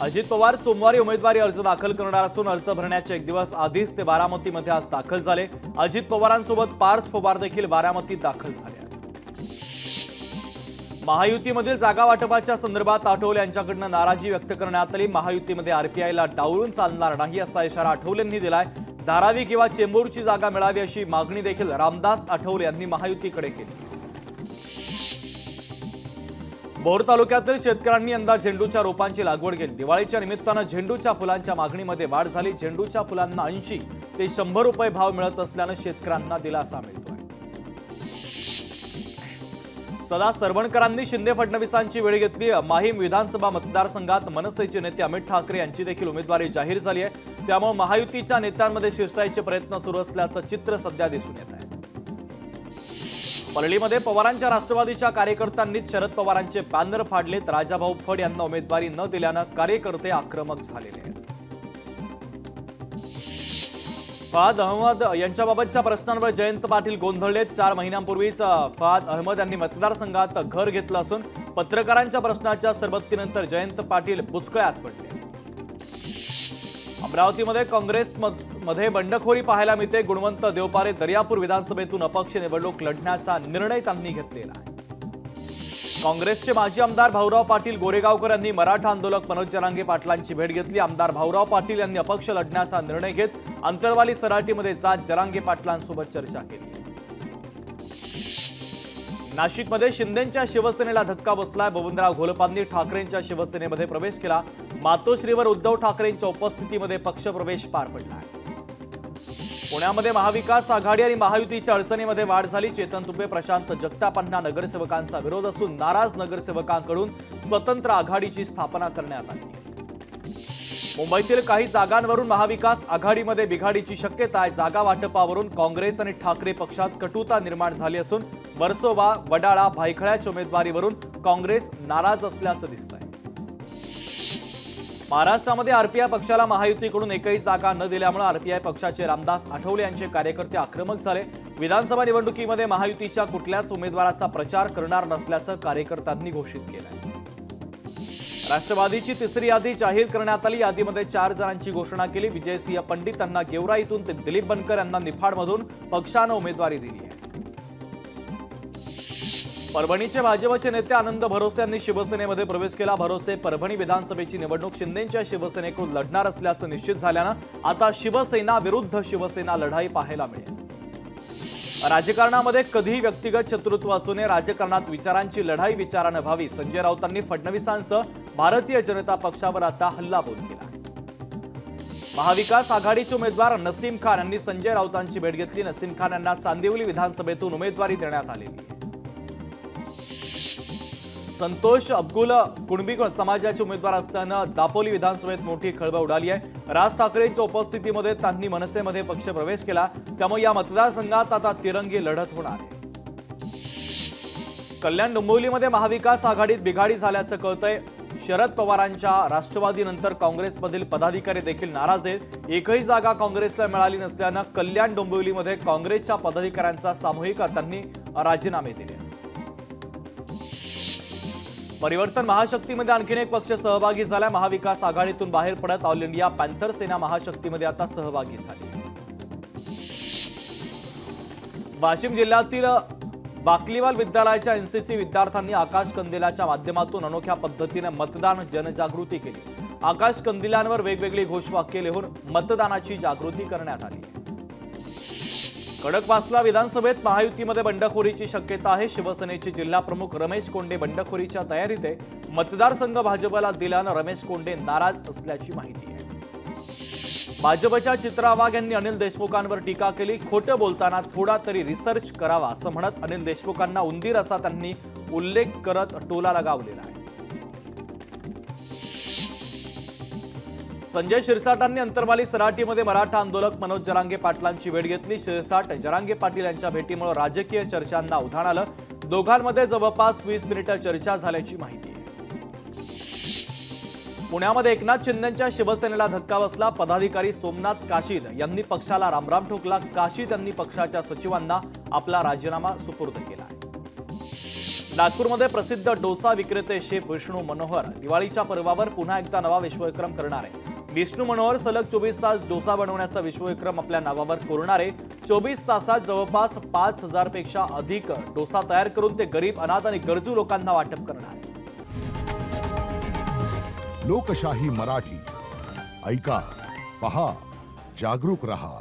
अजित पवार सोमवारी उमेदवारी अर्ज दाखल करणार असून अर्ज भरण्याच्या एक दिवस आधीच ते बारामतीमध्ये आज दाखल झाले. अजित पवारांसोबत पार्थ पवार देखील बारामतीत दाखल झाले महायुतीमधील जागा वाटपाच्या संदर्भात आठवले यांच्याकडनं नाराजी व्यक्त करण्यात आली. महायुतीमध्ये आरपीआयला डावळून चालणार नाही असा इशारा आठवलेंनी दिलाय. धारावी किंवा चेंबूरची जागा मिळावी अशी मागणी देखील रामदास आठवले यांनी महायुतीकडे केली. भोर तालुक्यातील शेतकऱ्यांनी यंदा झेंडूच्या रोपांची लागवड केली. दिवाळीच्या निमित्तानं झेंडूच्या फुलांच्या मागणीमध्ये वाढ झाली. झेंडूच्या फुलांना ऐंशी ते शंभर रुपये भाव मिळत असल्यानं शेतकऱ्यांना दिलासा मिळतोय. सदा सरवणकरांनी शिंदे फडणवीसांची वेळ घेतली. माहीम विधानसभा मतदारसंघात मनसेचे नेते अमित ठाकरे यांची देखील उमेदवारी जाहीर झाली आहे. त्यामुळे महायुतीच्या नेत्यांमध्ये शिरतायचे प्रयत्न सुरू असल्याचं चित्र सध्या दिसून येत आहे. परळीमध्ये पवारांच्या राष्ट्रवादीच्या कार्यकर्त्यांनीच शरद पवारांचे बॅनर फाडलेत राजाभाऊ फड यांना उमेदवारी न दिल्यानं कार्यकर्ते आक्रमक झालेले आहेत. फहाद अहमद यांच्याबाबतच्या प्रश्नांवर जयंत पाटील गोंधळलेत चार महिन्यांपूर्वीच अ, फहाद अहमद यांनी मतदारसंघात घर घेतलं असून पत्रकारांच्या प्रश्नाच्या सरबत्तीनंतर जयंत पाटील बुचकळ्यात पडले. अमरावतीमध्ये काँग्रेस मध्ये बंडखोरी पाहायला मिळते. गुणवंत देवपारे दर्यापूर विधानसभेतून अपक्ष निवडणूक लढण्याचा निर्णय त्यांनी घेतलेला आहे. काँग्रेसचे माजी आमदार भाऊराव पाटील गोरेगावकर यांनी मराठा आंदोलक मनोज जरांगे पाटलांची भेट घेतली. आमदार भाऊराव पाटील यांनी अपक्ष लढण्याचा निर्णय घेत अंतरवाली सराटीमध्ये जात जरांगे पाटलांसोबत चर्चा केली. नाशिकमध्ये शिंदेच्या शिवसेनेला धक्का बसलाय. बबनराव घोलपांनी ठाकरेंच्या शिवसेनेमध्ये प्रवेश केला. मातोश्रीवर उद्धव ठाकरेंच्या उपस्थितीमध्ये पक्षप्रवेश पार पडला. पुण्यामध्ये महाविकास आघाडी आणि महायुतीच्या अडचणीमध्ये वाढ झाली. चेतन तुपे प्रशांत जगतापांना नगरसेवकांचा विरोध असून नाराज नगरसेवकांकडून स्वतंत्र आघाडीची स्थापना करण्यात आली. मुंबईतील काही जागांवरून महाविकास आघाडीमध्ये बिघाडीची शक्यता आहे. जागा वाटपावरून काँग्रेस आणि ठाकरे पक्षात कटुता निर्माण झाली असून वर्सोवा वडाळा भायखळ्याच्या उमेदवारीवरून काँग्रेस नाराज असल्याचं दिसतंय. महाराष्ट्रामध्ये आरपीआय पक्षाला महायुतीकडून एकही जागा न दिल्यामुळे आरपीआय पक्षाचे रामदास आठवले यांचे कार्यकर्ते आक्रमक झाले. विधानसभा निवडणुकीमध्ये महायुतीच्या कुठल्याच उमेदवाराचा प्रचार करणार नसल्याचं कार्यकर्त्यांनी घोषित केलं राष्ट्रवादीची तिसरी यादी जाहीर करण्यात आली. यादीमध्ये चार जणांची घोषणा केली. विजयसिंह पंडित यांना गेवराईतून ते दिलीप बनकर यांना निफाडमधून पक्षानं उमेदवारी दिली आहे. परभणीचे भाजपचे नेते आनंद भरोसे यांनी शिवसेनेमध्ये प्रवेश केला. भरोसे परभणी विधानसभेची निवडणूक शिंदेच्या शिवसेनेकडून लढणार असल्याचं निश्चित झाल्यानं आता शिवसेना विरुद्ध शिवसेना लढाई पाहायला मिळेल. राजकारणामध्ये कधीही व्यक्तिगत शत्रुत्व असू नये. राजकारणात विचारांची लढाई विचारानं व्हावी. संजय राऊतांनी फडणवीसांसह भारतीय जनता पक्षावर आता हल्लाबोल केला महाविकास आघाडीचे उमेदवार नसीम खान यांनी संजय राऊतांची भेट घेतली. नसीम खान यांना चांदिवली विधानसभेतून उमेदवारी देण्यात आलेली आहे. संतोष अब्दुल कुणबी समाजाचे उमेदवार असल्यानं दापोली विधानसभेत मोठी खळबळ उडाली आहे. राज ठाकरेंच्या उपस्थितीमध्ये त्यांनी मनसेमध्ये पक्ष प्रवेश केला. त्यामुळे या मतदारसंघात आता तिरंगी लढत होणार आहे. कल्याण डोंबिवलीमध्ये महाविकास आघाडीत बिघाडी झाल्याचं कळतंय. शरद पवारांच्या राष्ट्रवादीनंतर काँग्रेसमधील पदाधिकारी देखील नाराज आहेत. एकही जागा काँग्रेसला मिळाली नसल्यानं कल्याण डोंबिवलीमध्ये काँग्रेसच्या पदाधिकाऱ्यांचा सामूहिक त्यांनी राजीनामे दिले. परिवर्तन महाशक्तीमध्ये आणखीन एक पक्ष सहभागी झाला महाविकास आघाडीतून बाहेर पडत ऑल इंडिया पॅन्थर सेना महाशक्तीमध्ये आता सहभागी झाली. वाशिम जिल्ह्यातील बाकलीवाल विद्यालयाच्या एनसीसी विद्यार्थ्यांनी आकाश कंदिलाच्या माध्यमातून अनोख्या पद्धतीने मतदान जनजागृती केली. आकाश कंदिलांवर वेगवेगळी घोषवाक्य लिहून मतदानाची जागृती करण्यात आली. खडकवासला विधानसभेत महायुतीमध्ये बंडखोरीची शक्यता आहे. शिवसेनेचे जिल्हा प्रमुख रमेश कोंडे बंडखोरीच्या तयारीत आहे. मतदारसंघ भाजपला दिल्यानं रमेश कोंडे नाराज असल्याची माहिती आहे. भाजपच्या चित्रा वाघ यांनी अनिल देशमुखांवर टीका केली. खोटं बोलताना थोडा तरी रिसर्च करावा असं म्हणत अनिल देशमुखांना उंदीर असा त्यांनी उल्लेख करत टोला लगावलेला आहे. संजय शिरसाटांनी अंतरवाली सराटीमध्ये मराठा आंदोलक मनोज जरांगे पाटलांची भेट घेतली. शिरसाट जरांगे पाटील यांच्या भेटीमुळे राजकीय चर्चांना उधाण आलं. दोघांमध्ये जवळपास वीस मिनिटं चर्चा झाल्याची माहिती. पुण्यामध्ये एकनाथ शिंदेच्या शिवसेनेला धक्का बसला. पदाधिकारी सोमनाथ काशीद यांनी पक्षाला रामराम ठोकला. काशीद यांनी पक्षाच्या सचिवांना आपला राजीनामा सुपूर्द केला. नागपूरमध्ये प्रसिद्ध डोसा विक्रेते शेफ विष्णू मनोहर दिवाळीच्या पर्वावर पुन्हा एकदा नवा विश्वविक्रम करणार आहे. विष्णू मनोहर सलग चोवीस तास डोसा बनवण्याचा विश्वविक्रम आपल्या नावावर कोरणारे. चोवीस तासात जवळपास पाच हजारपेक्षा अधिक डोसा तयार करून ते गरीब अनाथ आणि गरजू लोकांना वाटप करणार लोकशाही मराठी. ऐका पहा जागरूक रहा.